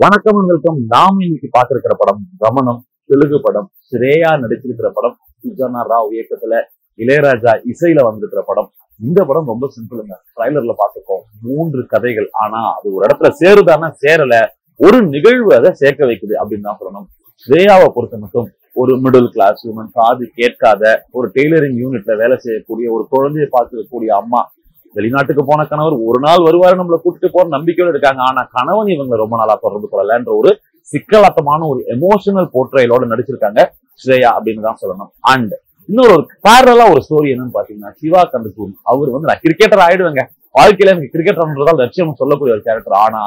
வணக்கம் வெல்கம் நாம் இன்னைக்கு பார்த்திருக்கிற படம் கமனம் தெலுங்கு படம் ஸ்ரேயா நடிச்சிருக்கிற படம் சுஜானா ராவ் இயக்கத்துல இளையராஜா இசையில வந்திருக்கிற படம். இந்த படம் ரொம்ப சிம்பிளுங்க ட்ரைலர்ல பார்த்துக்கோம் மூன்று கதைகள். ஆனா அது ஒரு இடத்துல சேருதானா? சேரல. ஒரு நிகழ்வு அதை சேர்க்க வைக்குது அப்படின்னு தான் சொல்லணும். ஸ்ரேயாவை பொறுத்த மட்டும் ஒரு மிடில் கிளாஸ் உமன் காது கேட்காத ஒரு டெய்லரிங் யூனிட்ல வேலை செய்யக்கூடிய ஒரு குழந்தையை பார்த்துக்கக்கூடிய அம்மா வெளிநாட்டுக்கு போன கணவர் ஒரு நாள் வருவாரு நம்மளை கூட்டிட்டு போற நம்பிக்கையோட இருக்காங்க. ஆனா கணவன் இவங்க ரொம்ப நாளா தொடர்பு கொள்ளலன்ற ஒரு சிக்கலாத்தமான ஒரு எமோஷனல் போர்ட்ரைலோட நடிச்சிருக்காங்க ஸ்ரேயா அப்படின்னு தான் சொல்லணும். அண்ட் இன்னொரு ஒரு பேரலா ஒரு ஸ்டோரி என்னன்னு பாத்தீங்கன்னா சிவா கந்தசூரி அவர் வந்து நான் கிரிக்கெட்டர் ஆயிடுவேங்க. வாழ்க்கையில எனக்கு கிரிக்கெட்டர்ன்றதால் லட்சியம் சொல்லக்கூடிய ஒரு கேரக்டர் ஆனா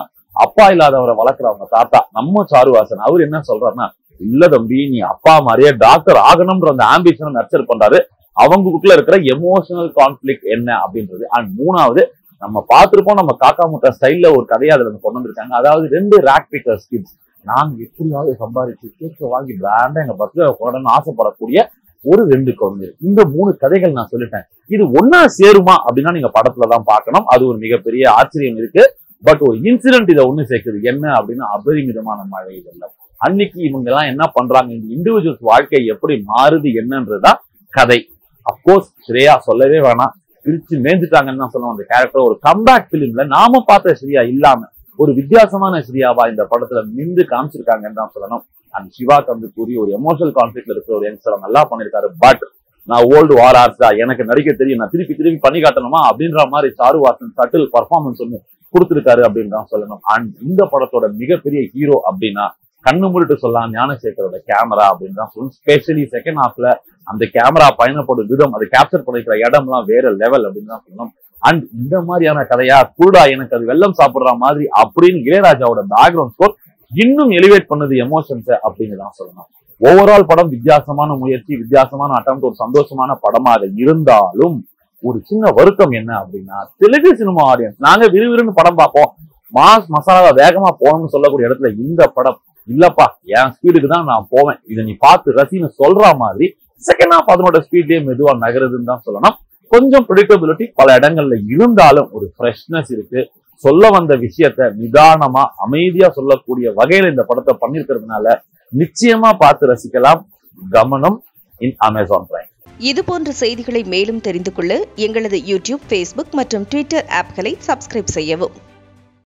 அப்பா இல்லாதவரை வளர்க்குறவங்க தாத்தா நம்ம சாருவாசன் அவர் என்ன சொல்றாருன்னா இல்ல தம்பி நீ அப்பா மாதிரியே டாக்டர் ஆகணும்ன்ற அந்த ஆம்பிஷனை நர்ச்சர் பண்றாரு. அவங்களுக்குள்ள இருக்கிற எமோஷனல் கான்ஃபிளிக் என்ன அப்படின்றது. அண்ட் மூணாவது நம்ம பார்த்துருப்போம் நம்ம காக்கா முட்டா ஸ்டைல்ல ஒரு கதையை அதுல கொண்டு வந்திருக்காங்க. அதாவது ரெண்டு ரேக் பிக்கர் கிட்ஸ் நாங்க எப்படியாவது சம்பாதிச்சு கேட்க வாங்கி பிராண்டா எங்க பஸ்ல போடணும்னு ஆசைப்படக்கூடிய ஒரு ரெண்டு குழந்தை. இந்த மூணு கதைகள் நான் சொல்லிட்டேன். இது ஒன்னா சேருமா அப்படின்னா நீங்க படத்துல தான் பார்க்கணும். அது ஒரு மிகப்பெரிய ஆச்சரியம் இருக்கு. பட் ஒரு இன்சிடென்ட் இதை ஒண்ணு சேர்க்குது. என்ன அப்படின்னா அபரிமிதமான மழை வெள்ளம். அன்னைக்கு இவங்க எல்லாம் என்ன பண்றாங்க? இந்த இண்டிவிஜுவல்ஸ் வாழ்க்கை எப்படி மாறுது என்னன்றதுதான் கதை. அப்கோர்ஸ் ஸ்ரேயா சொல்லவே வேணாம். பிரிச்சு மேய்ஞ்சிட்டாங்கன்னு தான் சொல்லுவோம் அந்த கேரக்டர் ஒரு கம்பேக் பிலிம்ல நாம பார்த்த ஸ்ரீயா இல்லாம ஒரு வித்தியாசமான ஸ்ரீயாவா இந்த படத்துல நின்று காமிச்சிருக்காங்கன்னு தான் சொல்லணும். அந்த சிவா கம்பி கூறி ஒரு எமோஷனல் கான்ஃபிளிக்ல இருக்கிற ஒரு யங்ஸ்டர் நல்லா பண்ணிருக்காரு. பட் நான் ஓல்டு வார் ஆர்ஸா எனக்கு நடிக்க தெரியும். நான் திருப்பி திருப்பி பண்ணி காட்டணுமா? அப்படின்ற மாதிரி சாருவாசன் சட்டில் பர்ஃபார்மன்ஸ் ஒன்று கொடுத்துருக்காரு அப்படின்னு தான் சொல்லணும். அண்ட் இந்த படத்தோட மிகப்பெரிய ஹீரோ அப்படின்னா கண்ணு மூடிட்டு சொல்லலாம் ஞானசேகரோட கேமரா அப்படின்னு தான் சொல்லணும். ஸ்பெஷலி செகண்ட் ஹாஃப்ல அந்த கேமரா பயணப்படும் விதம் அது கேப்சர் பண்ணிக்கிற இடம்லாம் வேற லெவல் அப்படின்னு தான் சொல்லணும். அண்ட் இந்த மாதிரியான கதையா குருடா எனக்கு அது வெள்ளம் சாப்பிடுற மாதிரி அப்படின்னு இளையராஜாவோட பேக்ரவுண்ட் ஸ்கோர் இன்னும் எலிவேட் பண்ணது எமோஷன்ஸ் அப்படின்னு தான் சொல்லணும். ஓவரால் படம் வித்தியாசமான முயற்சி வித்தியாசமான அட்டம் ஒரு சந்தோஷமான படமாக இருந்தாலும் ஒரு சின்ன வருத்தம் என்ன அப்படின்னா தெலுங்கு சினிமா ஆடியன்ஸ் நாங்க விறுவிறுன்னு படம் பார்ப்போம். மாஸ் மசாலா வேகமா போகணும்னு சொல்லக்கூடிய இடத்துல இந்த படம் இல்லப்பா என் ஸ்பீடுக்கு தான் நான் போவேன். இதை நீ பார்த்து ரசின்னு சொல்ற மாதிரி செகண்ட் ஹாஃப் அதனோட ஸ்பீட்லயே மெதுவா நகருதுன்னு தான் சொல்லணும். கொஞ்சம் ப்ரிடிக்டபிலிட்டி பல இடங்கள்ல இருந்தாலும் ஒரு ஃப்ரெஷ்னஸ் இருக்கு. சொல்ல வந்த விஷயத்த நிதானமா அமைதியா சொல்லக்கூடிய வகையில இந்த படத்தை பண்ணிருக்கிறதுனால நிச்சயமா பார்த்து ரசிக்கலாம். கவனம் இன் அமேசான் பிரைம் இது போன்ற செய்திகளை மேலும் தெரிந்து கொள்ள எங்களது யூடியூப் ஃபேஸ்புக் மற்றும் ட்விட்டர் ஆப்களை சப்ஸ்கிரைப் செய்யவும்.